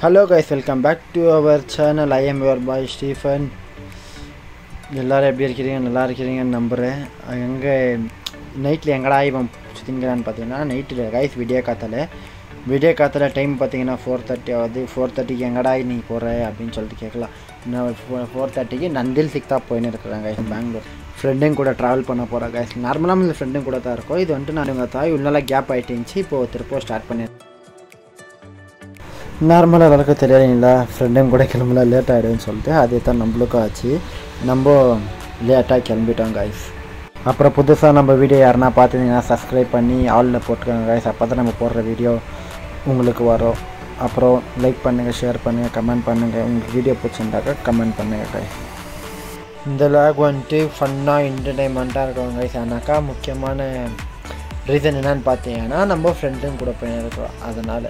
Hello guys welcome back to our channel I'm your boy Stephen எல்லோரும் எப்படி இருக்கிறீங்க? நல்லா இருக்கிறீங்கன்னு நம்புகிறேன் எங்கே நைட்டில் எங்கடா இவன் சுற்றிங்கிறான்னு பார்த்தீங்கன்னா நைட்டில் கைஸ் விடிய காத்தால விடிய காத்தால டைம் பார்த்தீங்கன்னா ஃபோர் தேர்ட்டி ஆகுது. ஃபோர் தேர்ட்டிக்கு எங்கடா நீ போகிற அப்படின்னு சொல்லிட்டு கேட்கலாம். நான் ஃபோர் தேர்ட்டிக்கு நந்தில் சிக்தா தான் போயின்னு இருக்கிறாங்க பெங்களூர். ஃப்ரெண்டும் கூட ட்ராவல் பண்ண போகிறேன் கைஸ் நார்மலாக இந்த ஃப்ரெண்டுங்க கூட தான் இருக்கும். இது வந்துட்டு நான் எங்கள் தாய் உள்ளெல்லாம் கேப் ஆகிட்டு இப்போ இப்போது ஸ்டார்ட் பண்ணி நார்மலாக எல்லாருக்கும் தெரியாதுங்களா ஃப்ரெண்டும் கூட கிளம்பலாம் லேட் ஆகிடுன்னு சொல்லிட்டு அதே தான் நம்மளுக்கும் ஆச்சு. நம்ம லேட்டாக கிளம்பிட்டோம் கைஸ் அப்புறம் புதுசாக நம்ம வீடியோ யாருன்னா பார்த்துருந்தீங்கன்னா சப்ஸ்கிரைப் பண்ணி ஆலில் போட்டுக்கோங்க கைஸ் அப்போ தான் நம்ம போடுற வீடியோ உங்களுக்கு வரும். அப்புறம் லைக் பண்ணுங்கள் ஷேர் பண்ணுங்கள் கமெண்ட் பண்ணுங்கள் உங்களுக்கு வீடியோ பிடிச்சிருந்தாக்கா கமெண்ட் பண்ணுங்கள் கை இந்த லாக் வந்துட்டு ஃபன்னாக என்டர்டைன்மெண்ட்டாக இருக்கும் கைஸ் ஆனாக்கா முக்கியமான ரீசன் என்னன்னு பார்த்தீங்கன்னா நம்ம ஃப்ரெண்டும் கூட போயிருக்கிறோம். அதனால்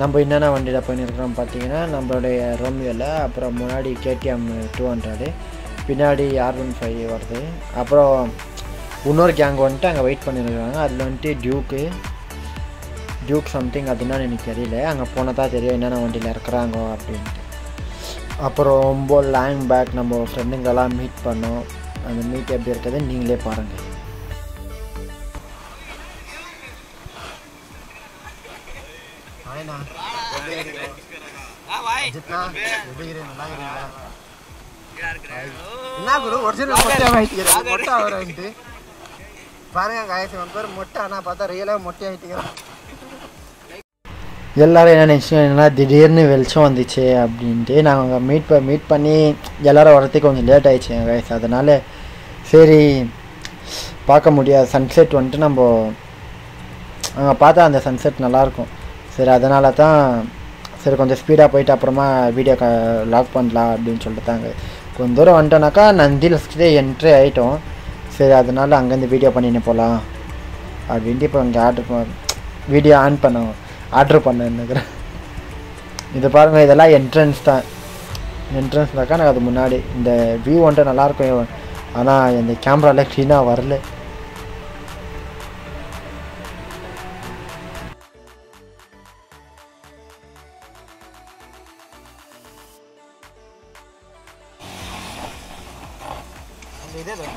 நம்ம என்னென்ன வண்டியில் பண்ணியிருக்கிறோம் பார்த்தீங்கன்னா நம்மளுடைய ரோமியோவில் அப்புறம் முன்னாடி கேடிஎம் டூ ஹண்ட்ரடு பின்னாடி ஆர் ஒன் ஃபைவ் வருது. அப்புறம் இன்னொரு கேங் வந்துட்டு அங்கே வெயிட் பண்ணியிருக்காங்க அதில் வந்துட்டு டியூக்கு டியூக் சம்திங் என்னன்னு எனக்கு தெரியல. அங்கே போனால் தான் தெரியும் என்னென்ன வண்டியில் இருக்கிறாங்க அப்படின்ட்டு அப்புறம் ரொம்ப லாங் பேக் நம்ம ஃப்ரெண்டுங்களெல்லாம் மீட் பண்ணோம். அந்த மீட் எப்படி இருக்குது நீங்களே பாருங்கள் என்ன குரு? ஒரிஜினல் மொட்டை ஆகிட்டு மொட்டை ஆகிறன்ட்டு பாருங்க பேர் மொட்டை. ஆனால் பார்த்தா ரியலாக மொட்டை ஆகிட்டீங்க எல்லாரும் என்ன நினச்சோன்னா திடீர்னு வெளிச்சம் வந்துச்சு அப்படின்ட்டு நாங்கள் மீட் ப மீட் பண்ணி எல்லோரும் வரத்துக்கு கொஞ்சம் லேட் ஆயிடுச்சு வயசு அதனால் சரி பார்க்க முடியாது. சன்செட் வந்துட்டு நம்ம அங்கே பார்த்தா அந்த சன்செட் நல்லாயிருக்கும் சரி அதனால தான் சரி கொஞ்சம் ஸ்பீடாக போயிட்டு அப்புறமா வீடியோ க லாக் பண்ணலாம் அப்படின்னு சொல்லிட்டு தாங்க கொஞ்சம் தூரம் வந்துட்டோன்னாக்கா நந்தியில் ஃபஸ்ட்டே என்ட்ரி ஆகிட்டோம் சரி அதனால் அங்கேருந்து வீடியோ பண்ணின்னு போகலாம் அப்படின்ட்டு இப்போ இங்கே ஆர்டர் வீடியோ ஆன் பண்ணுவோம் ஆர்டர் பண்ணிருக்கிறேன் இது பாருங்கள் இதெல்லாம் என்ட்ரன்ஸ் தான். என்ட்ரன்ஸ் தாக்கா எனக்கு அது முன்னாடி. இந்த வியூ வந்துட்டு நல்லாயிருக்கும் ஆனால் இந்த கேமராவில் க்ளீனாக வரல. இதே தான்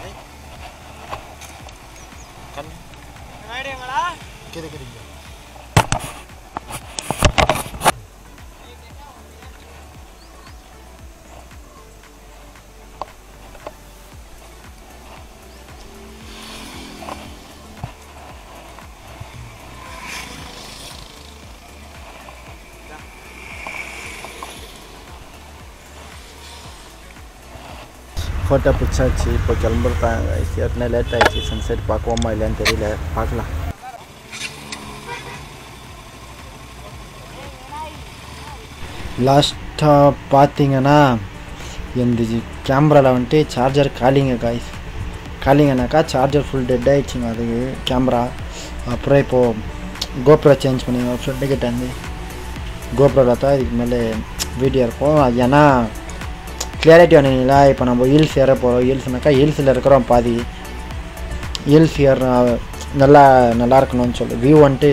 ஃபோட்டோ பிடிச்சாச்சு இப்போ கிளம்புறதாங்க ஏற்கனவே லேட் ஆகிடுச்சு சன்செட் பார்க்குவோமா இல்லையான்னு தெரியல பார்க்கலாம் லாஸ்ட்டாக பார்த்தீங்கன்னா இந்த கேமராவில் வந்துட்டு சார்ஜர் காலிங்க காய்ஸ் காலிங்கனாக்கா சார்ஜர் ஃபுல் டெட் ஆகிடுச்சுங்க அது கேமரா அப்புறம் இப்போது கோப்ரா சேஞ்ச் பண்ணிங்க ஃப்ரெண்டுக்கிட்ட இருந்து கோப்ரோவில் தான் இதுக்கு மேலே வீடியோ இருக்கும் ஏன்னா கிளியாரிட்டி வந்தீங்களா இப்போ நம்ம ஹீல்ஸ் ஏற போகிறோம் ஹீல்ஸ்னாக்கா ஹீல்ஸில் இருக்கிறோம் பாதி. ஹீல்ஸ் ஏற நல்லா நல்லா இருக்கணும்னு சொல்லி. வியூ வந்துட்டு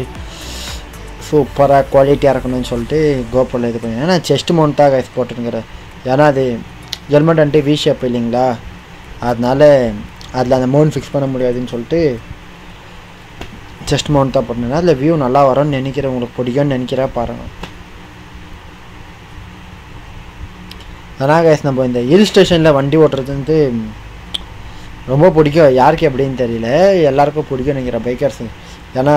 சூப்பராக குவாலிட்டியாக இருக்கணும்னு சொல்லிட்டு கோபுரில் இது பண்ணி ஏன்னா செஸ்ட் மவுண்ட்டாக கைஸ் போட்டுருங்கிறேன் ஏன்னா அது ஹெல்மெட் வந்துட்டு வி ஷேப் இல்லைங்களா? அதனால அதில் அந்த மவுண்ட் ஃபிக்ஸ் பண்ண முடியாதுன்னு சொல்லிட்டு செஸ்ட் மவுண்ட் தான் போட்டுருந்தேன். அதில் வியூ நல்லா வரும்னு நினைக்கிறேன். உங்களுக்கு பிடிக்கும்னு நினைக்கிறேன் பாருங்கள் ஆனால் கைஸ் நம்ம இந்த ஹில் ஸ்டேஷனில் வண்டி ஓட்டுறது வந்து ரொம்ப பிடிக்கும். யாருக்கு எப்படின்னு தெரியல. எல்லாருக்கும் பிடிக்கும் நினைக்கிற பைக்கர்ஸ் ஏன்னா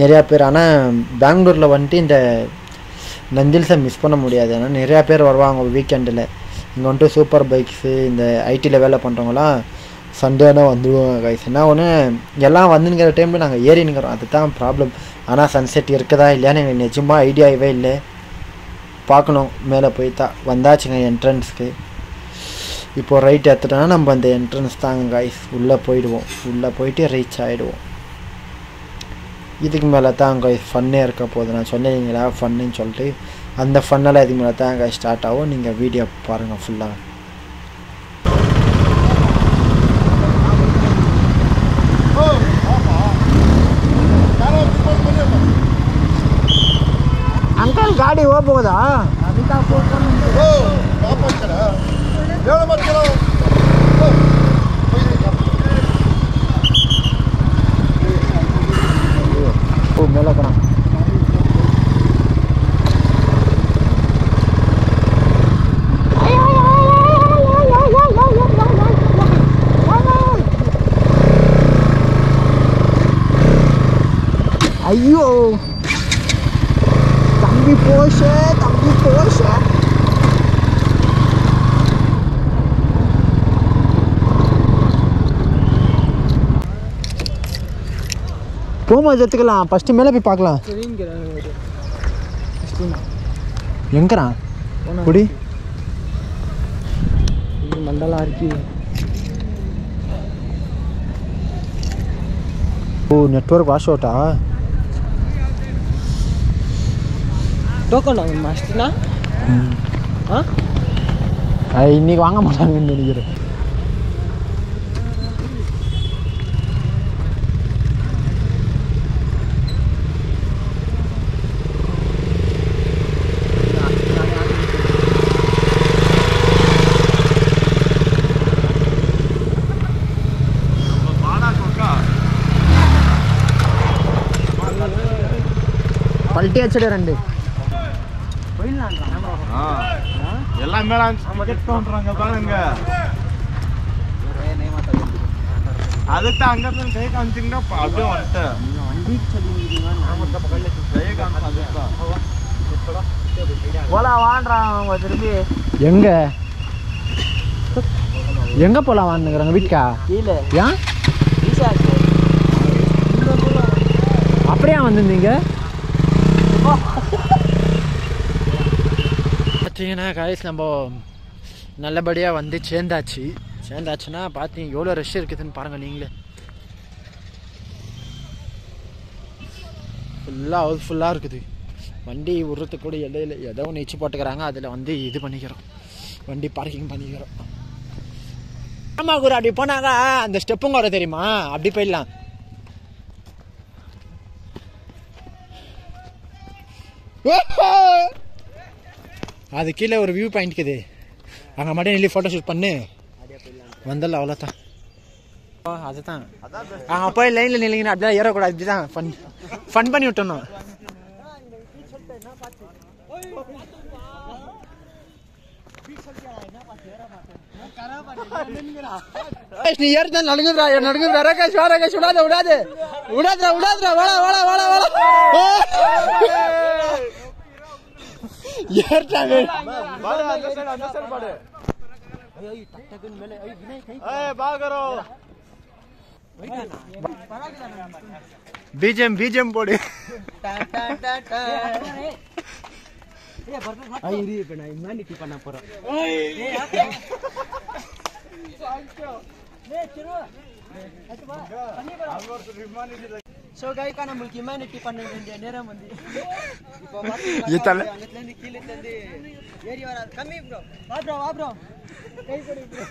நிறையா பேர் ஆனால் பெங்களூரில் வந்துட்டு இந்த நந்தில்ஸை மிஸ் பண்ண முடியாது. ஏன்னா நிறையா பேர் வருவாங்க வீக்கெண்டில் இங்கே வந்துட்டு சூப்பர் பைக்ஸு இந்த ஐடியில் வேலை பண்ணுறவங்களாம் சண்டேனா வந்துடுவோம் கைஸ் என்ன ஒன்று எல்லாம் வந்துங்கிற டைமில் நாங்கள் ஏறினுங்கிறோம் அதுதான் ப்ராப்ளம் ஆனால் சன்செட் இருக்குதா இல்லையான்னு எங்களுக்கு நிஜமாக ஐடியாவே இல்லை. பார்க்கணும் மேலே போய் தான் வந்தாச்சுங்க என்ட்ரன்ஸ்க்கு இப்போது ரைட் எடுத்துட்டோன்னா நம்ம அந்த என்ட்ரன்ஸ் தாங்க கைஸ் உள்ளே போயிடுவோம். உள்ளே போயிட்டு ரீச் ஆகிடுவோம் இதுக்கு மேலே தான் அங்கே ஃபன்னே இருக்க போகுது. நான் சொன்னீங்களா ஃபன்னுன்னு சொல்லிட்டு. அந்த ஃபன்னெல்லாம் இதுக்கு மேலே தான் அங்கே ஸ்டார்ட் ஆகும். நீங்கள் வீடியோ பாருங்கள் ஃபுல்லாக ಗಾಡಿ ಹೋಗ್ಬೋದಾ ಓ ಮೇಲೆ தம்பி போஷ தம்பி போஷ போகும்போது எடுத்துக்கலாம். ஃபஸ்ட்டு மேலே போய் பார்க்கலாம். எங்கறான் குடி. மண்டலா இருக்கு. ஓ நெட்ஒர்க் வாஷ் அவுட்டா どこ飲みましたな、うん、あ Ay, hindi எல்லாம் மேல கவுண்டராங்க பாருங்க. அதுக்கு அங்க இருந்து கை காமிச்சிங்கன்னா அப்படியே வந்துட்டேன். கை காமிச்சு போலா வாண்டான் அவங்க திரும்பி. எங்க? எங்க போலாம் வான்னுக்குறாங்க வீட்டுக்கா? கீழே. ஏன் அப்படியே வந்திருந்தீங்க? பார்த்தீங்கன்னா காய்ஸ் நம்ம நல்லபடியாக வந்து சேர்ந்தாச்சு. சேர்ந்தாச்சுன்னா பார்த்தீங்க எவ்வளோ ரஷ் இருக்குதுன்னு பாருங்கள் நீங்களே. ஃபுல்லாக ஹவுஸ்ஃபுல்லாக இருக்குது. வண்டி விடுறதுக்கு கூட இடையில ஏதோ ஒன்று எச்சு போட்டுக்கிறாங்க. அதில் வந்து இது பண்ணிக்கிறோம். வண்டி பார்க்கிங் பண்ணிக்கிறோம். ஆமாம் குரு அப்படி போனாங்க அந்த ஸ்டெப்புங்க வர தெரியுமா? அப்படி போயிடலாம். அது கீழே ஒரு வியூ பாயிண்ட் இருக்குது அங்கே மட்டும் நில்லி ஃபோட்டோ ஷூட் பண்ணு. வந்தல அவ்வளோதான் அதுதான். அங்கே போய் லைனில் நில்லிங்கன்னா அப்படியே ஏறக்கூடாது இப்படிதான். ஃபன் ஃபன் பண்ணி விட்டணும் நீ ஏறிதான் நடுங்குறா நடுங்குறா ரகேஷ் வா ரகேஷ் விடாத விடாது. விடாதுடா விடாதுடா வாடா வாடா வாடா வாடா. ஏறிட்டாங்க பாரு அந்த சைடு அந்த சைடு பாடு ஏய் பாகரோ பிஜிஎம் பிஜிஎம் போடு இரு இப்ப நான் இம்யூனிட்டி பண்ண போறேன் ஸோ கைக்கா நம்மளுக்கு இம்யூனிட்டி பண்ண வேண்டிய நேரம் வந்து இப்போ இது தல- அங்கத்துல இருந்து கீழே இருந்து ஏறி வராது கம்மி ப்ரோ வா ப்ரோ வா ப்ரோ கை கொடு ப்ரோ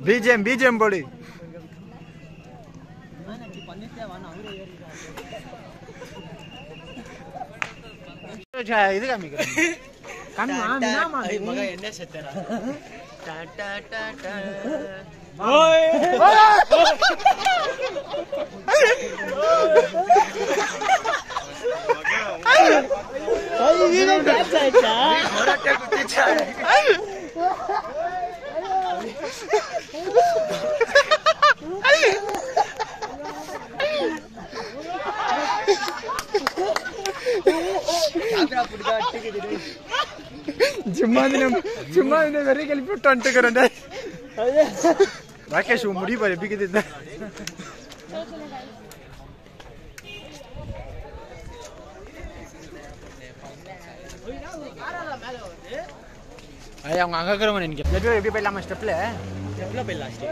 பிஜிஎம் பிஜிஎம் போடு இம்யூனிட்டி பண்ணிட்டே வாங்க அவரே ஏறிடுறாரு இது காமிக்கிறேன் காமிமா மக என்ன செத்தரா டா டா டா டா கேமரா புடிச்சா পুরো আটকে দিলে சும்மா தினம் வெறி கழிப்பி விட்டு வந்துட்டுக்கிறேன் ராகேஷ் உன் முடி பாரு எப்பிக்குது இந்த ஐயா அவங்க அங்கே இருக்கிறவங்க நினைக்கிறேன் எப்படி எப்படி போயிடலாமா ஸ்டெப்பில் எவ்வளோ போய் லாஸ்ட்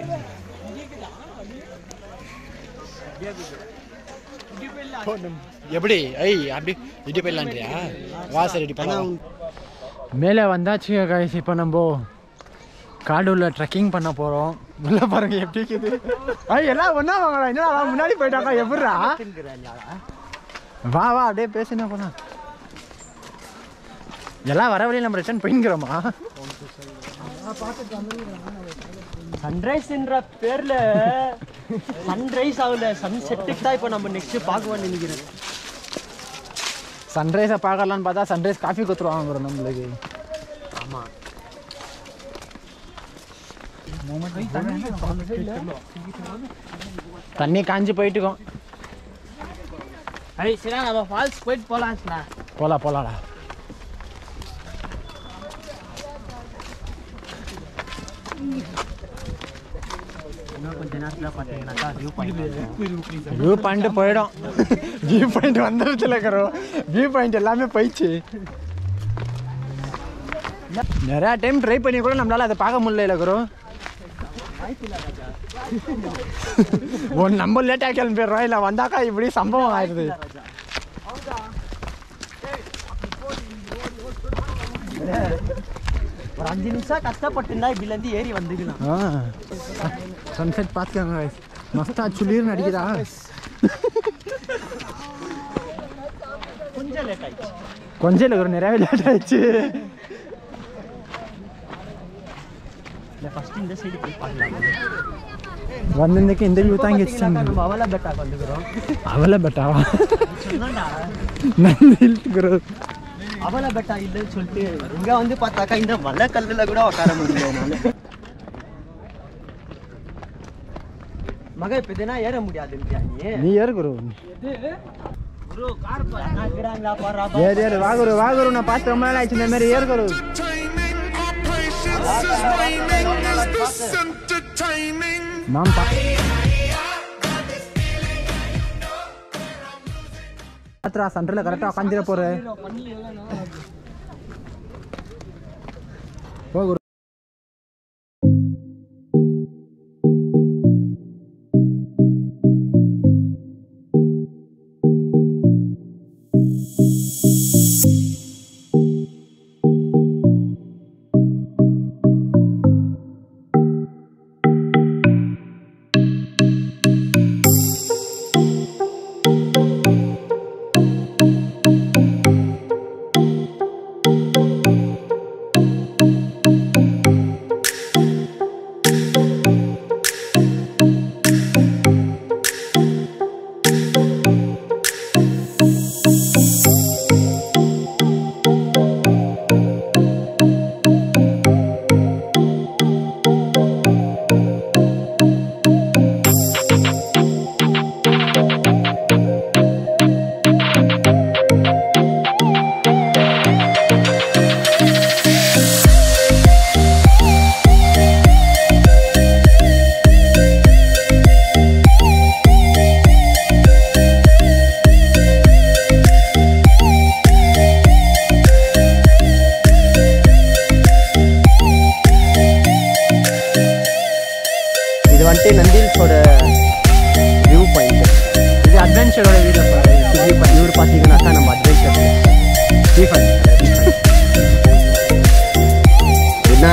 எப்படி? ஐ அப்படி இடி போயிடலான்றியா? வா சரி இடி பண்ணலாம் மேலே வந்தாச்சு கைஸ் இப்போ நம்ம காடூரில் ட்ரெக்கிங் பண்ண போகிறோம் உள்ளே பாருங்க எப்படி இருக்குது? ஐய் எல்லாம் ஒன்றா வாங்கடா. என்ன முன்னாடி போயிட்டாங்க எப்படிடா வா வா அப்படியே பேசுனா போனா எல்லாம் வர வழியில் நம்ம ரிட்டர்ன் போயிங்கிறோமா? சன்ரைஸ்ன்ற பேர்ல சன்ரைஸ் ஆகல சன்செட்டுக்கு தான் இப்போ நம்ம நெக்ஸ்ட் பார்க்க நினைக்கிறேன் சன்ரைஸை பார்க்கலான்னு பார்த்தா சன்ரைஸ் காஃபி கொடுத்துருவாங்க bro நம்மளுக்கு. ஆமா. தண்ணி காஞ்சி போயிட்டுக்கோம். ஐய் சரி நம்ம ஃபால்ஸ் போயிட்டு போலாம்ல போலா போலாடா பார்த்தீங்கன்னாக்கா வியூ பாயிண்ட் வியூ பாயிண்ட் போயிடும். வியூ பாயிண்ட் வந்துருச்சுல கரோ. வியூ பாயிண்ட் எல்லாமே போயிடுச்சு. நிறையா டைம் ட்ரை பண்ணி கூட நம்மளால அதை பார்க்க முடியல கரோ. ஒன் நம்ம லேட்டாக கிளம்பிடுறோம் இல்லை வந்தாக்கா இப்படி சம்பவம் ஆயிடுது. ஒரு அஞ்சு நிமிஷம் கஷ்டப்பட்டுருந்தா இப்படிலேருந்து ஏறி வந்துக்கலாம். சன்செட் பார்த்துக்கோங்க மஸ்தா சுளீர்னு அடிக்குதா கொஞ்சம் லேட் ஆயிடுச்சு கொஞ்சம் இல்லை ஒரு நிறையவே லேட் ஆயிடுச்சு இல்லை ஃபர்ஸ்ட் இந்த சைடு போய் பார்க்கலாம் வந்திருந்துக்கு இந்த வியூ தாங்கி பார்த்தீங்கன்னாக்கா வச்சுட்டாங்க நம்ம அவலை பெட்டாக்கு வந்துக்கிறோம் அவளை பெட்டாவா சொன்னாண்டா நன்றி இழுத்துக்கிறோம் அவலை பெட்டா இல்லைன்னு சொல்லிட்டு இங்க வந்து பார்த்தாக்கா இந்த மலை கல்லுல கூட உட்கார முடியல மக இப்ப இதுனா ஏற முடியாது நீ ஏறு குரு கார் பாக்குறாங்களா பாரா ஏறு ஏறு வா குரு வா குரு நான் பார்த்து ரொம்ப நாள் ஆயிடுச்சு இந்த மாதிரி ஏறு குரு பா பாத்ரா சென்டரில் கரெக்டாக உட்காந்துட போற வந்துட்டு நந்தில்ஸோட வியூ பாயிண்ட். இது அட்வென்ச்சரோட வீடியோ வியூ பாயிண்ட். இவர் பார்த்தீங்கன்னாக்கா நம்ம அட்வென்ச்சர் என்ன? ஏன்னா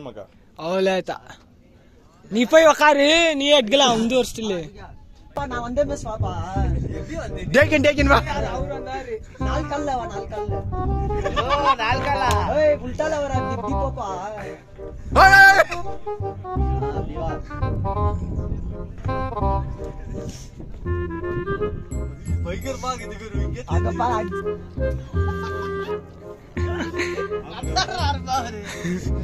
மக்கா அவ்வளோதா நீ போய் உக்காரு நீ எடுக்கலாம் வந்து ஒரு ஸ்டில் வாப்பா நான் வந்தே மிஸ் வாப்பா டேக்கின் டேக்கின் வா அவர் வந்தாரு நாலு கல்ல வா நாலு கல்ல நாலு காலா ஏய் உள்டால வர திப்பி போப்பா ஏய்! அப்படி வா அங்க பாரு அடி- Baby.